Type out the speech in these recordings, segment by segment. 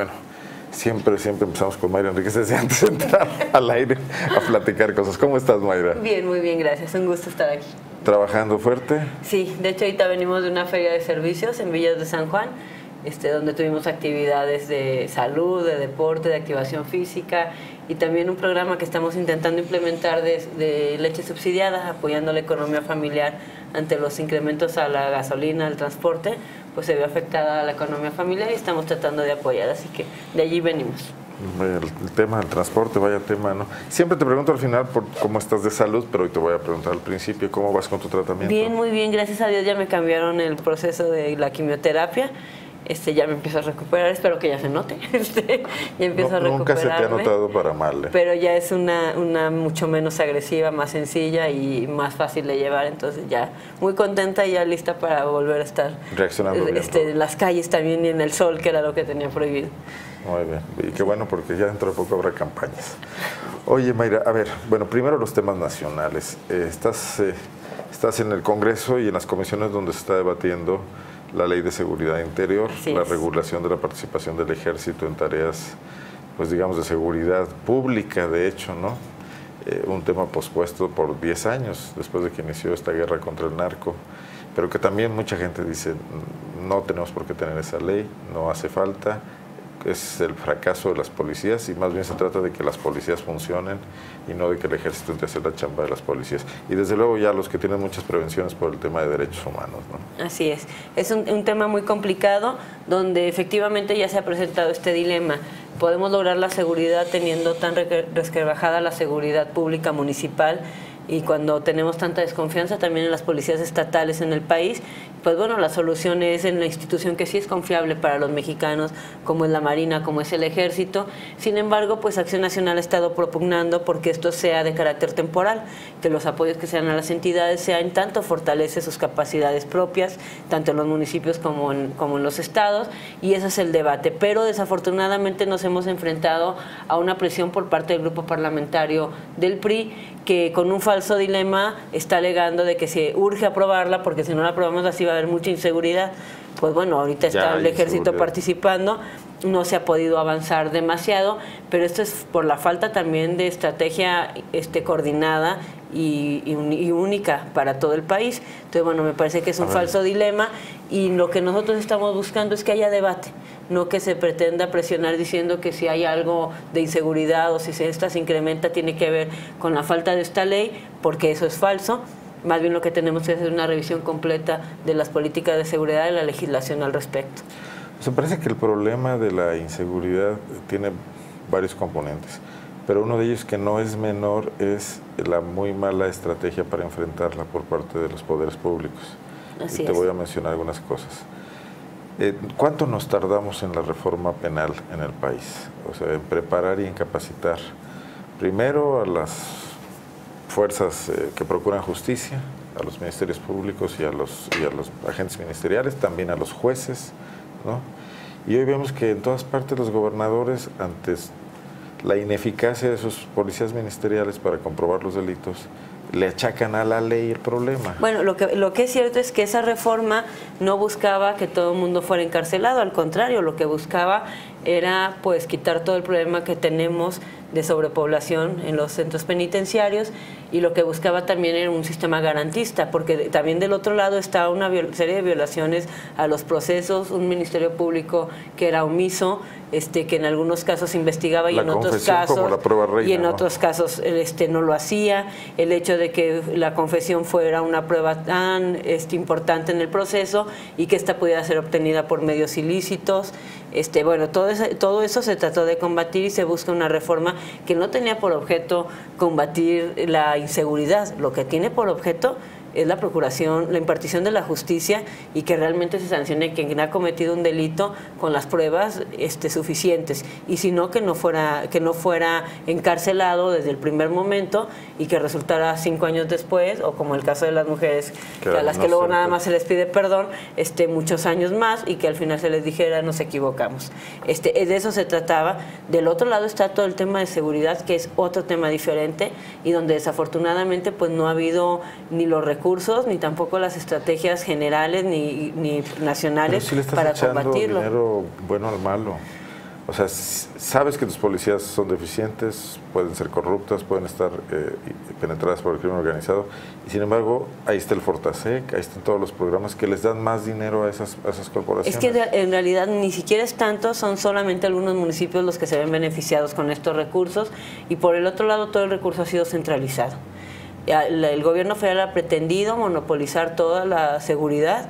bueno, siempre, siempre empezamos con Mayra Enriquez desde antes de entrar al aire a platicar cosas. ¿Cómo estás, Mayra? Bien, muy bien, gracias. Un gusto estar aquí. ¿Trabajando fuerte? Sí, de hecho ahorita venimos de una feria de servicios en Villas de San Juan, este, donde tuvimos actividades de salud, de deporte, de activación física y también un programa que estamos intentando implementar de, de leche subsidiada, apoyando la economía familiar ante los incrementos a la gasolina, al transporte, pues se vio afectada la economía familiar y estamos tratando de apoyar, así que de allí venimos. El, tema del transporte, vaya tema, ¿no? Siempre te pregunto al final por cómo estás de salud, pero hoy te voy a preguntar al principio cómo vas con tu tratamiento. Bien, muy bien, gracias a Dios ya me cambiaron el proceso de la quimioterapia. Este, ya me empiezo a recuperar, espero que ya se note. Este, ya empiezo a Nunca se te ha notado para mal. ¿eh? Pero ya es una, una mucho menos agresiva, más sencilla y más fácil de llevar. Entonces ya muy contenta y ya lista para volver a estar reaccionando este, en las calles también y en el sol, que era lo que tenía prohibido. Muy bien, y qué bueno porque ya dentro de poco habrá campañas. Oye, Mayra, a ver, bueno, primero los temas nacionales. Eh, estás, eh, estás en el Congreso y en las comisiones donde se está debatiendo la ley de seguridad interior, la regulación de la participación del ejército en tareas, pues digamos, de seguridad pública, de hecho, ¿no? Eh, un tema pospuesto por 10 años después de que inició esta guerra contra el narco, pero que también mucha gente dice, no tenemos por qué tener esa ley, no hace falta, es el fracaso de las policías y más bien se trata de que las policías funcionen y no de que el ejército a hacer la chamba de las policías. Y desde luego ya los que tienen muchas prevenciones por el tema de derechos humanos. ¿no? Así es. Es un, un tema muy complicado donde efectivamente ya se ha presentado este dilema. Podemos lograr la seguridad teniendo tan resquebrajada la seguridad pública municipal y cuando tenemos tanta desconfianza también en las policías estatales en el país, pues bueno, la solución es en la institución que sí es confiable para los mexicanos, como es la Marina, como es el Ejército. Sin embargo, pues Acción Nacional ha estado propugnando porque esto sea de carácter temporal, que los apoyos que sean a las entidades sean tanto fortalece sus capacidades propias, tanto en los municipios como en, como en los estados, y ese es el debate. Pero desafortunadamente nos hemos enfrentado a una presión por parte del grupo parlamentario del PRI que con un falso dilema está alegando de que se urge aprobarla porque si no la aprobamos así va a haber mucha inseguridad. Pues bueno, ahorita está el ejército participando, no se ha podido avanzar demasiado, pero esto es por la falta también de estrategia este, coordinada y, y, única para todo el país. Entonces, bueno, me parece que es un falso dilema y lo que nosotros estamos buscando es que haya debate, no que se pretenda presionar diciendo que si hay algo de inseguridad o si esta se incrementa tiene que ver con la falta de esta ley, porque eso es falso. Más bien lo que tenemos que hacer es una revisión completa de las políticas de seguridad y la legislación al respecto. Me parece que el problema de la inseguridad tiene varios componentes pero uno de ellos que no es menor es la muy mala estrategia para enfrentarla por parte de los poderes públicos. y te voy a mencionar algunas cosas. Eh, ¿Cuánto nos tardamos en la reforma penal en el país? O sea, en preparar y en capacitar primero a las fuerzas eh, que procuran justicia, a los ministerios públicos y a los, y a los agentes ministeriales, también a los jueces, ¿no? Y hoy vemos que en todas partes los gobernadores, antes la ineficacia de sus policías ministeriales para comprobar los delitos, le achacan a la ley el problema. Bueno, lo que, lo que es cierto es que esa reforma no buscaba que todo el mundo fuera encarcelado, al contrario, lo que buscaba era pues quitar todo el problema que tenemos de sobrepoblación en los centros penitenciarios y lo que buscaba también era un sistema garantista, porque también del otro lado está una serie de violaciones a los procesos, un ministerio público que era omiso, este, que en algunos casos investigaba y en otros casos y en otros casos este, no lo hacía, el hecho de que la confesión fuera una prueba tan este, importante en el proceso y que ésta pudiera ser obtenida por medios ilícitos, este, bueno, todo todo eso se trató de combatir y se busca una reforma que no tenía por objeto combatir la inseguridad, lo que tiene por objeto es la procuración, la impartición de la justicia y que realmente se sancione quien ha cometido un delito con las pruebas este, suficientes. Y si no que no fuera que no fuera encarcelado desde el primer momento y que resultara cinco años después o como el caso de las mujeres a las que luego nada más se les pide perdón este muchos años más y que al final se les dijera nos equivocamos este de eso se trataba. Del otro lado está todo el tema de seguridad que es otro tema diferente y donde desafortunadamente pues no ha habido ni los recursos recursos, ni tampoco las estrategias generales ni, ni nacionales Pero le estás para combatirlo. dinero bueno al malo. o sea, sabes que tus policías son deficientes, pueden ser corruptas, pueden estar eh, penetradas por el crimen organizado, y sin embargo, ahí está el Fortasec, ahí están todos los programas que les dan más dinero a esas, a esas corporaciones. Es que en realidad ni siquiera es tanto, son solamente algunos municipios los que se ven beneficiados con estos recursos, y por el otro lado todo el recurso ha sido centralizado. El gobierno federal ha pretendido monopolizar toda la seguridad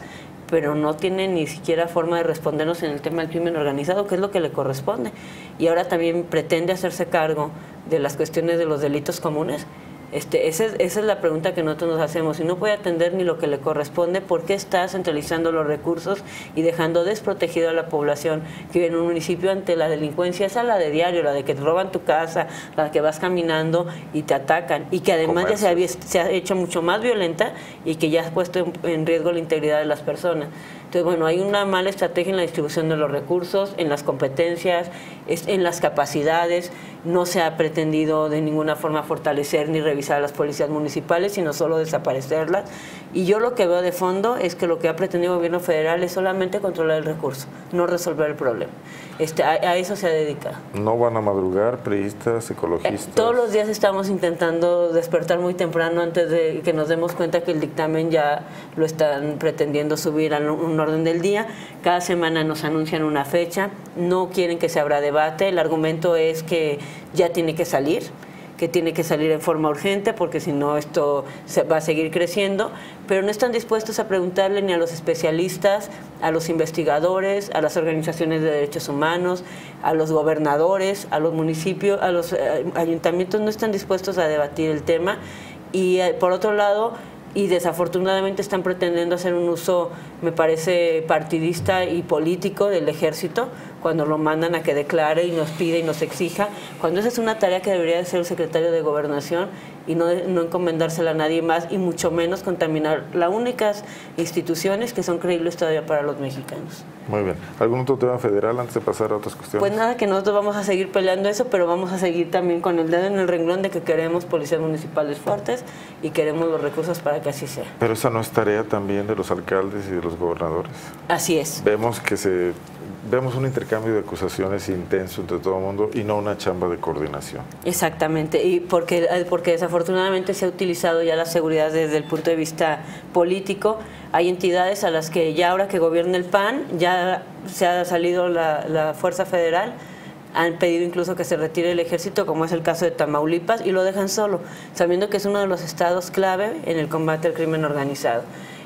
pero no tiene ni siquiera forma de respondernos en el tema del crimen organizado, que es lo que le corresponde. Y ahora también pretende hacerse cargo de las cuestiones de los delitos comunes este, esa, es, esa es la pregunta que nosotros nos hacemos. Si no puede atender ni lo que le corresponde, ¿por qué está centralizando los recursos y dejando desprotegido a la población que vive en un municipio ante la delincuencia? Esa es la de diario, la de que te roban tu casa, la de que vas caminando y te atacan. Y que además ya se, se, ha hecho mucho más violenta y que ya ha puesto en riesgo la integridad de las personas. Entonces, bueno, hay una mala estrategia en la distribución de los recursos, en las competencias, en las capacidades. No se ha pretendido de ninguna forma fortalecer ni revisar las policías municipales, sino solo desaparecerlas. Y yo lo que veo de fondo es que lo que ha pretendido el gobierno federal es solamente controlar el recurso, no resolver el problema. Este, a, eso se ha dedicado. ¿No van a madrugar periodistas, ecologistas? Eh, todos los días estamos intentando despertar muy temprano antes de que nos demos cuenta que el dictamen ya lo están pretendiendo subir a un orden del día. Cada semana nos anuncian una fecha, no quieren que se abra debate, el argumento es que ya tiene que salir que tiene que salir en forma urgente porque si no esto se va a seguir creciendo, pero no están dispuestos a preguntarle ni a los especialistas, a los investigadores, a las organizaciones de derechos humanos, a los gobernadores, a los municipios, a los eh, ayuntamientos, no están dispuestos a debatir el tema. Y eh, por otro lado, y desafortunadamente están pretendiendo hacer un uso, me parece, partidista y político del ejército, cuando lo mandan a que declare y nos pide y nos exija, cuando esa es una tarea que debería ser el secretario de Gobernación y no, no encomendársela a nadie más y mucho menos contaminar las únicas instituciones que son creíbles todavía para los mexicanos. Muy bien. ¿Algún otro tema federal antes de pasar a otras cuestiones? Pues nada, que nosotros vamos a seguir peleando eso, pero vamos a seguir también con el dedo en el renglón de que queremos policías municipales fuertes y queremos los recursos para que así sea. Pero esa no es tarea también de los alcaldes y de los gobernadores. Así es. Vemos que se vemos un intercambio de acusaciones intenso entre todo el mundo y no una chamba de coordinación. Exactamente, y porque, eh, porque desafortunadamente se ha utilizado ya la seguridad desde el punto de vista político. Hay entidades a las que ya ahora que gobierna el PAN, ya se ha salido la, la Fuerza Federal, han pedido incluso que se retire el ejército, como es el caso de Tamaulipas, y lo dejan solo, sabiendo que es uno de los estados clave en el combate al crimen organizado.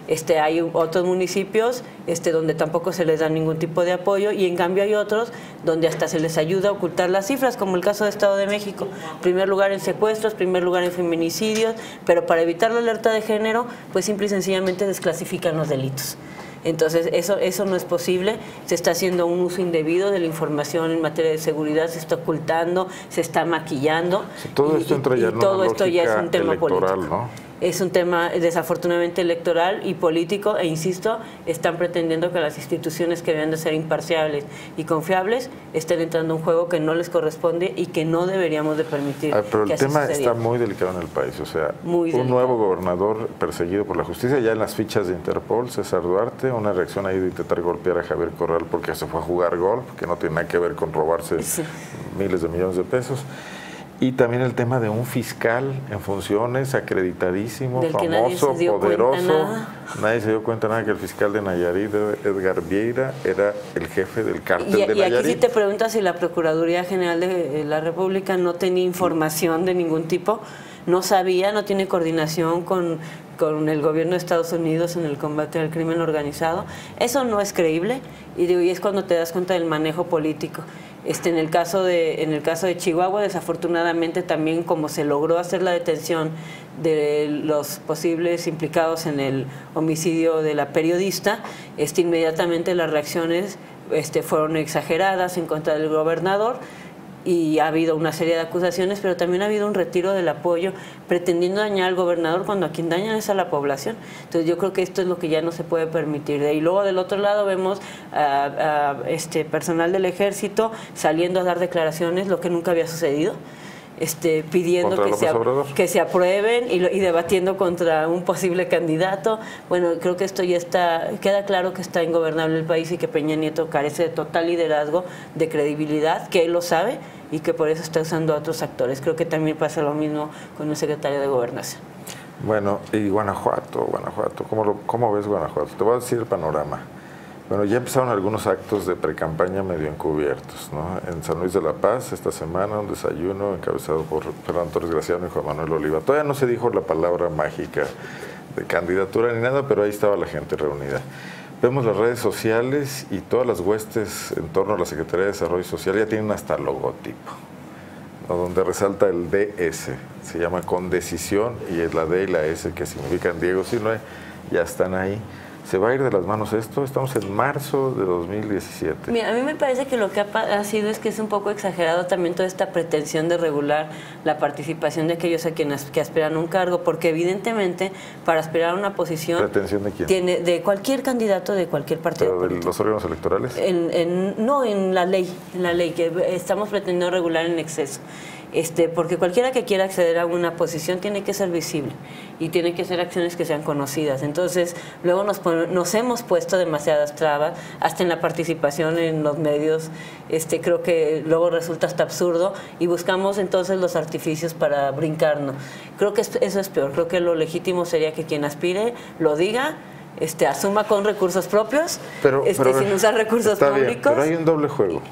Este, hay otros municipios este, donde tampoco se les da ningún tipo de apoyo y en cambio hay otros donde hasta se les ayuda a ocultar las cifras, como el caso de Estado de México. Primer lugar en secuestros, primer lugar en feminicidios, pero para evitar la alerta de género, pues simple y sencillamente desclasifican los delitos. Entonces, eso, eso no es posible. Se está haciendo un uso indebido de la información en materia de seguridad, se está ocultando, se está maquillando. todo esto entra ya todo esto ya es un tema político. ¿no? Es un tema desafortunadamente electoral y político e insisto, están pretendiendo que las instituciones que deben de ser imparciales y confiables estén entrando en un juego que no les corresponde y que no deberíamos de permitir. Ah, pero el tema está muy delicado en el país, o sea, un nuevo gobernador perseguido por la justicia, ya en las fichas de Interpol, César Duarte, una reacción ahí de intentar golpear a Javier Corral porque se fue a jugar golf, que no tiene nada que ver con robarse miles de millones de pesos. Y también el tema de un fiscal en funciones, acreditadísimo, famoso, poderoso. Nadie se dio cuenta nada que el fiscal de Nayarit, Edgar Vieira, era el jefe del cártel de Nayarit. Y aquí sí te preguntas si la Procuraduría General de la República no tenía información de ningún tipo, no sabía, no tiene coordinación con, con el gobierno de Estados Unidos en el combate al crimen organizado. Eso no es creíble y, y es cuando te das cuenta del manejo político. Este, en, el caso de, en el caso de Chihuahua, desafortunadamente también como se logró hacer la detención de los posibles implicados en el homicidio de la periodista, este, inmediatamente las reacciones este, fueron exageradas en contra del gobernador y ha habido una serie de acusaciones, pero también ha habido un retiro del apoyo pretendiendo dañar al gobernador cuando a quien dañan es a la población. Entonces yo creo que esto es lo que ya no se puede permitir. Y luego del otro lado vemos a, este personal del ejército saliendo a dar declaraciones, lo que nunca había sucedido. este, pidiendo que se, que se aprueben y, lo- y debatiendo contra un posible candidato. Bueno, creo que esto ya está, queda claro que está ingobernable el país y que Peña Nieto carece de total liderazgo, de credibilidad, que él lo sabe y que por eso está usando a otros actores. Creo que también pasa lo mismo con el secretario de Gobernación. Bueno, y Guanajuato, Guanajuato, ¿cómo, lo- cómo ves Guanajuato? Te voy a decir el panorama. Bueno, ya empezaron algunos actos de precampaña medio encubiertos, ¿no? En San Luis de la Paz, esta semana, un desayuno encabezado por Fernando Torres Graciano y Juan Manuel Oliva. Todavía no se dijo la palabra mágica de candidatura ni nada, pero ahí estaba la gente reunida. Vemos las redes sociales y todas las huestes en torno a la Secretaría de Desarrollo Social ya tienen hasta logotipo. donde resalta el DS, se llama con decisión y es la D y la S que significan Diego Silva, ya están ahí. ¿Se va a ir de las manos esto? Estamos en marzo de 2017. Mira, a mí me parece que lo que ha, ha sido es que es un poco exagerado también toda esta pretensión de regular la participación de aquellos a quienes que aspiran un cargo, porque evidentemente para aspirar a una posición ¿Pretensión de quién? tiene de cualquier candidato de cualquier partido ¿Pero de los órganos electorales? En, en- no en la ley, en la ley que estamos pretendiendo regular en exceso. Este, porque cualquiera que quiera acceder a una posición tiene que ser visible y tiene que ser acciones que sean conocidas. Entonces, luego nos, nos hemos puesto demasiadas trabas, hasta en la participación en los medios, este, creo que luego resulta hasta absurdo y buscamos entonces los artificios para brincarnos. Creo que es- eso es peor, creo que lo legítimo sería que quien aspire lo diga. Este, asuma con recursos propios, Pero, este, pero, sin usar recursos bien, públicos. pero hay un doble juego.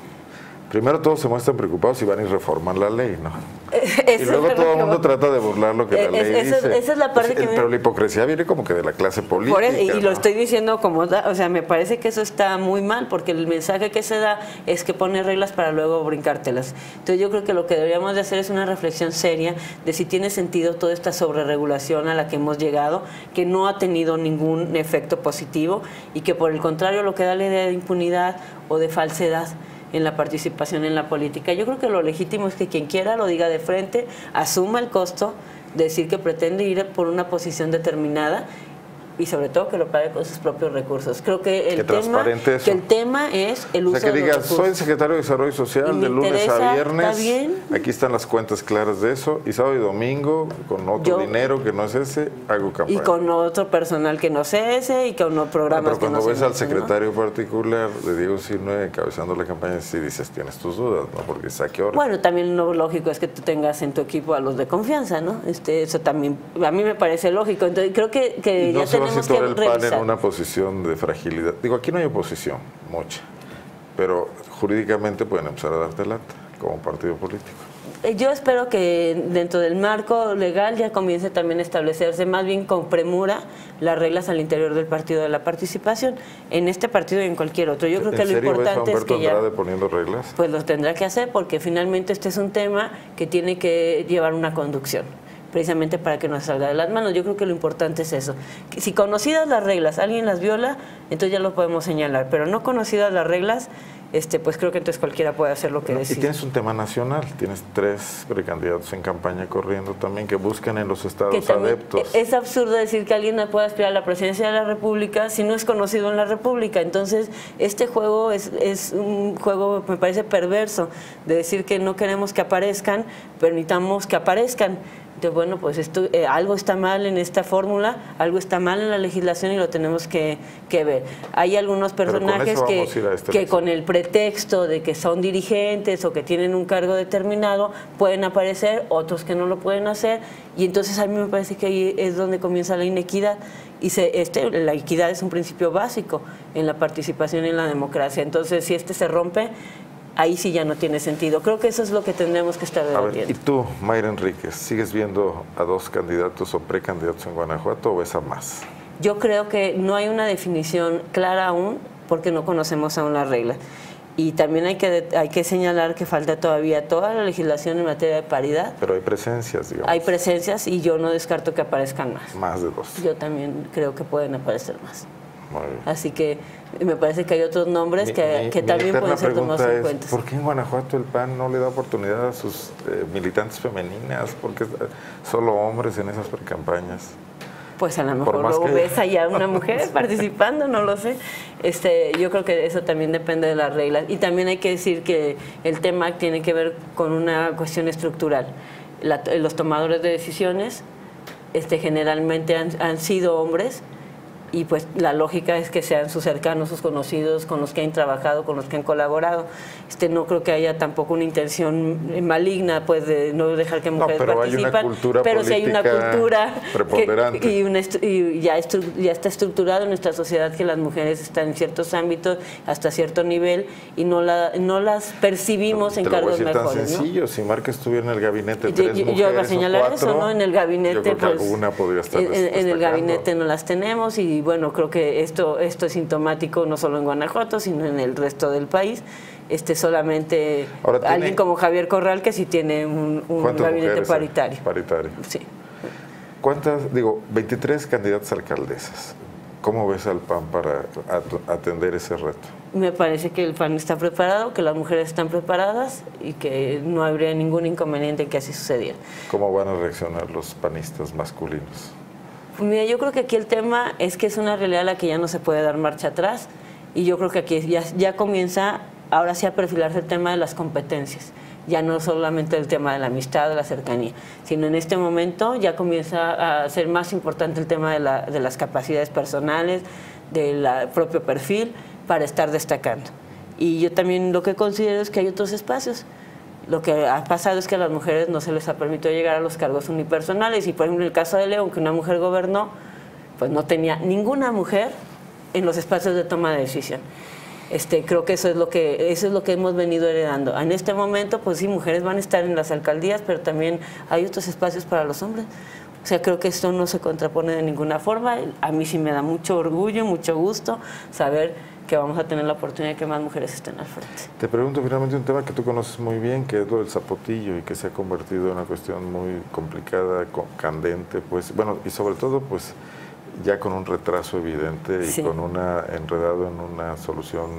Primero todos se muestran preocupados y van y reforman la ley, ¿no? Eso Y luego todo el mundo trata de burlar lo que la Eh, ley es- dice. esa es la parte Pues, que me- Pero la hipocresía viene como que de la clase política. Por eso, y lo estoy diciendo como, da- o sea, me parece que eso está muy mal, porque el mensaje que se da es que pone reglas para luego brincártelas. Entonces yo creo que lo que deberíamos de hacer es una reflexión seria de si tiene sentido toda esta sobreregulación a la que hemos llegado, que no ha tenido ningún efecto positivo y que por el contrario lo que da la idea de impunidad o de falsedad en la participación en la política. Yo creo que lo legítimo es que quien quiera lo diga de frente, asuma el costo de decir que pretende ir por una posición determinada y sobre todo que lo pague con sus propios recursos. Creo que el, Que tema, que el tema es el O uso sea, que de digas, los soy secretario de Desarrollo Y Social de lunes interesa, a viernes. ¿está bien? Aquí están las cuentas claras de eso. Y sábado y domingo, con otro Yo- dinero que no es ese, hago y campaña. con otro personal que no sea ese y con otros programas Pero cuando que no ves al ¿no? secretario particular de Diego Silva encabezando la campaña, sí dices, tienes tus dudas, ¿no? Porque saque hora. Bueno, también lo lógico es que tú tengas en tu equipo a los de confianza, ¿no? Este, eso también, a mí me parece lógico. Entonces, creo que, que Y no ya va a situar el PAN revisar. en una posición de fragilidad. Digo, aquí no hay oposición, mucha. Pero jurídicamente pueden empezar a darte lata como partido político. Eh, Yo espero que dentro del marco legal ya comience también a establecerse más bien con premura las reglas al interior del partido de la participación, en este partido y en cualquier otro. Yo creo ¿En que lo importante es que ya poniendo reglas? pues los tendrá que hacer porque finalmente este es un tema que tiene que llevar una conducción precisamente para que no se salga de las manos. Yo creo que lo importante es eso. Que Si conocidas las reglas, alguien las viola, entonces ya lo podemos señalar, pero no conocidas las reglas, este, pues creo que entonces cualquiera puede hacer lo que No, y tienes un tema nacional, tienes tres precandidatos en campaña corriendo también que buscan en los estados que también adeptos. es absurdo decir que alguien pueda aspirar a la presidencia de la República si no es conocido en la República. Entonces, este juego es, es un juego, me parece perverso, de decir que no queremos que aparezcan, permitamos que aparezcan. Bueno, pues esto, eh, algo está mal en esta fórmula, algo está mal en la legislación y lo tenemos que, que ver. Hay algunos con personajes que, este que con el pretexto de que son dirigentes o que tienen un cargo determinado pueden aparecer, otros que no lo pueden hacer y entonces a mí me parece que ahí es donde comienza la inequidad y se, este, la equidad es un principio básico en la participación en la democracia. Entonces, si este se rompe, ahí sí ya no tiene sentido. Creo que eso es lo que tendremos que estar A ver, debatiendo. ¿y tú, Mayra Enríquez, sigues viendo a dos candidatos o precandidatos en Guanajuato o ves a más? Yo creo que no hay una definición clara aún porque no conocemos aún las reglas. Y también hay que, hay que señalar que falta todavía toda la legislación en materia de paridad. Pero hay presencias, digamos. Hay presencias y yo no descarto que aparezcan más. Más de dos. Yo también creo que pueden aparecer más. Muy bien. Así que me parece que hay otros nombres Mi- que, mi- que mi también pueden ser tomados en cuenta. ¿Por qué en Guanajuato el PAN no le da oportunidad a sus eh, militantes femeninas? ¿Por qué solo hombres en esas precampañas? Pues a lo mejor luego ves allá una mujer participando, no lo sé. Este, yo creo que eso también depende de las reglas. Y también hay que decir que el tema tiene que ver con una cuestión estructural. los tomadores de decisiones este, generalmente han sido hombres y pues la lógica es que sean sus cercanos, sus conocidos, con los que han trabajado, con los que han colaborado. Este, no creo que haya tampoco una intención maligna pues de no dejar que mujeres pero participen, pero si hay una cultura y, ya, ya está estructurado en nuestra sociedad que las mujeres están en ciertos ámbitos hasta cierto nivel y no la, no las percibimos en cargos mejores. Tan sencillo, si Marca estuviera en el gabinete tres yo, yo, a señalar eso, ¿no? En el gabinete, pues, estar en el gabinete no las tenemos y bueno, creo que esto, esto es sintomático no solo en Guanajuato, sino en el resto del país. Este, solamente alguien como Javier Corral que sí tiene un, gabinete paritario. Paritario. Sí. ¿Cuántas, digo, 23 candidatas alcaldesas? ¿Cómo ves al PAN para atender ese reto? Me parece que el PAN está preparado, que las mujeres están preparadas y que no habría ningún inconveniente en que así sucediera. ¿Cómo van a reaccionar los panistas masculinos? Mira, yo creo que aquí el tema es que es una realidad a la que ya no se puede dar marcha atrás. Y yo creo que aquí ya, ya comienza ahora sí a perfilarse el tema de las competencias. Ya no solamente el tema de la amistad, de la cercanía, sino en este momento ya comienza a ser más importante el tema de, la, de las capacidades personales, del propio perfil, para estar destacando. Y yo también lo que considero es que hay otros espacios lo que ha pasado es que a las mujeres no se les ha permitido llegar a los cargos unipersonales. Y por ejemplo en el caso de León que una mujer gobernó pues no tenía ninguna mujer en los espacios de toma de decisión. Este creo que eso es lo que eso es lo que hemos venido heredando. En este momento pues sí mujeres van a estar en las alcaldías pero también hay otros espacios para los hombres. O sea, creo que esto no se contrapone de ninguna forma. A mí sí me da mucho orgullo, mucho gusto saber que vamos a tener la oportunidad de que más mujeres estén al frente. Te pregunto finalmente un tema que tú conoces muy bien, que es lo del zapotillo y que se ha convertido en una cuestión muy complicada, candente, pues, bueno, y sobre todo, pues, ya con un retraso evidente y con una enredado en una solución,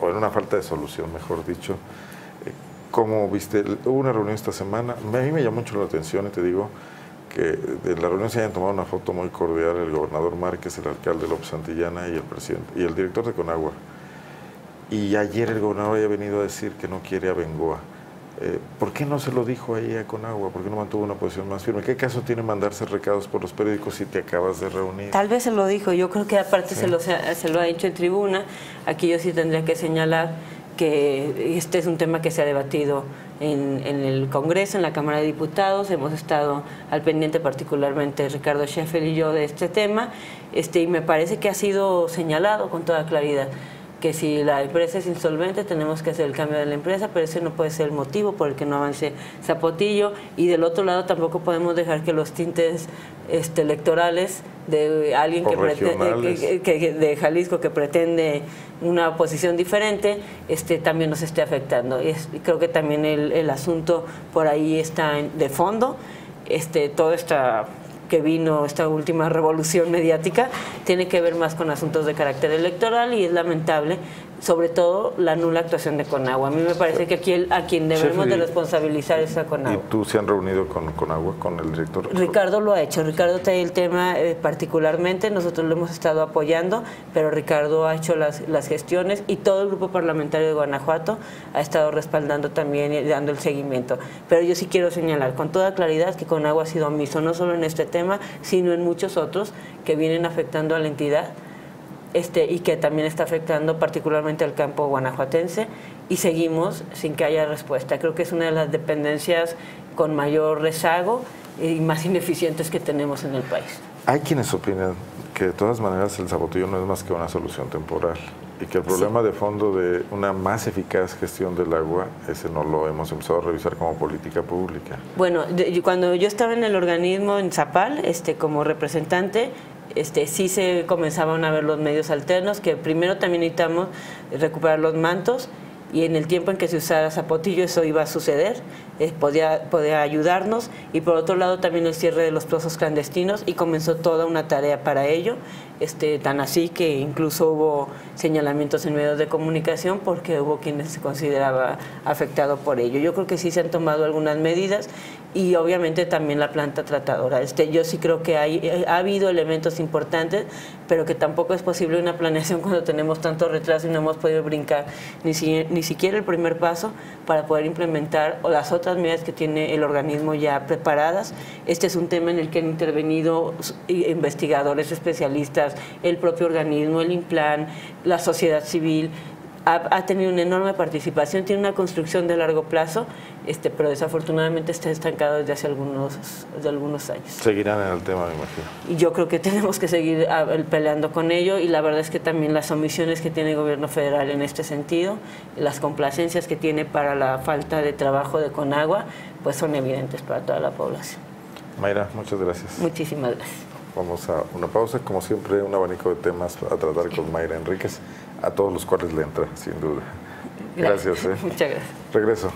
o en una falta de solución, mejor dicho. Eh, ¿Cómo viste? Hubo una reunión esta semana, a mí me llamó mucho la atención y te digo, que de la reunión se hayan tomado una foto muy cordial el gobernador Márquez, el alcalde López Santillana y el presidente y el director de Conagua. Y ayer el gobernador había venido a decir que no quiere a Bengoa. Eh, ¿Por qué no se lo dijo ahí a Conagua? ¿Por qué no mantuvo una posición más firme? ¿Qué caso tiene mandarse recados por los periódicos si te acabas de reunir? Tal vez se lo dijo. Yo creo que aparte se, lo, se lo ha dicho en tribuna. Aquí yo sí tendría que señalar que este es un tema que se ha debatido en, el Congreso, en la Cámara de Diputados. Hemos estado al pendiente, particularmente Ricardo Sheffield y yo, de este tema, este, y me parece que ha sido señalado con toda claridad que si la empresa es insolvente tenemos que hacer el cambio de la empresa, pero ese no puede ser el motivo por el que no avance Zapotillo. Y del otro lado tampoco podemos dejar que los tintes este, electorales de alguien que pretende, que, de Jalisco que pretende una posición diferente este también nos esté afectando. Y, creo que también el, el, asunto por ahí está de fondo. Este todo esta que vino esta última revolución mediática tiene que ver más con asuntos de carácter electoral y es lamentable sobre todo la nula actuación de Conagua. A mí me parece que aquí a quien debemos de responsabilizar es a Conagua. ¿Y tú se han reunido con Conagua, con el director? Ricardo lo ha hecho. Ricardo trae el tema eh, particularmente, nosotros lo hemos estado apoyando, pero Ricardo ha hecho las, las, gestiones y todo el grupo parlamentario de Guanajuato ha estado respaldando también y dando el seguimiento. Pero yo sí quiero señalar con toda claridad que Conagua ha sido omiso, no solo en este tema, sino en muchos otros que vienen afectando a la entidad este, y que también está afectando particularmente al campo guanajuatense y seguimos sin que haya respuesta. Creo que es una de las dependencias con mayor rezago y más ineficientes que tenemos en el país. Hay quienes opinan que de todas maneras el sabotillo no es más que una solución temporal y que el problema de fondo de una más eficaz gestión del agua, ese no lo hemos empezado a revisar como política pública. Bueno, cuando yo estaba en el organismo en Zapal, este, como representante, este, sí se comenzaban a ver los medios alternos, que primero también necesitamos recuperar los mantos y en el tiempo en que se usara zapotillo eso iba a suceder. Eh, podía, podía ayudarnos y por otro lado también el cierre de los pozos clandestinos y comenzó toda una tarea para ello, este, tan así que incluso hubo señalamientos en medios de comunicación porque hubo quienes se consideraba afectado por ello. Yo creo que sí se han tomado algunas medidas y obviamente también la planta tratadora. Este, yo sí creo que hay, eh, ha habido elementos importantes, pero que tampoco es posible una planeación cuando tenemos tanto retraso y no hemos podido brincar ni, ni siquiera el primer paso para poder implementar las otras medidas que tiene el organismo ya preparadas. Este es un tema en el que han intervenido investigadores especialistas, el propio organismo, el INPLAN, la sociedad civil, ha, tenido una enorme participación, tiene una construcción de largo plazo, este, pero desafortunadamente está estancado desde hace algunos, de algunos años. Seguirán en el tema, me imagino. Y yo creo que tenemos que seguir peleando con ello y la verdad es que también las omisiones que tiene el gobierno federal en este sentido, las complacencias que tiene para la falta de trabajo de Conagua, pues son evidentes para toda la población. Mayra, muchas gracias. Muchísimas gracias. Vamos a una pausa, como siempre, un abanico de temas a tratar con Mayra Enríquez a todos los cuales le entra, sin duda. Gracias. ¿eh? Muchas gracias. Regreso.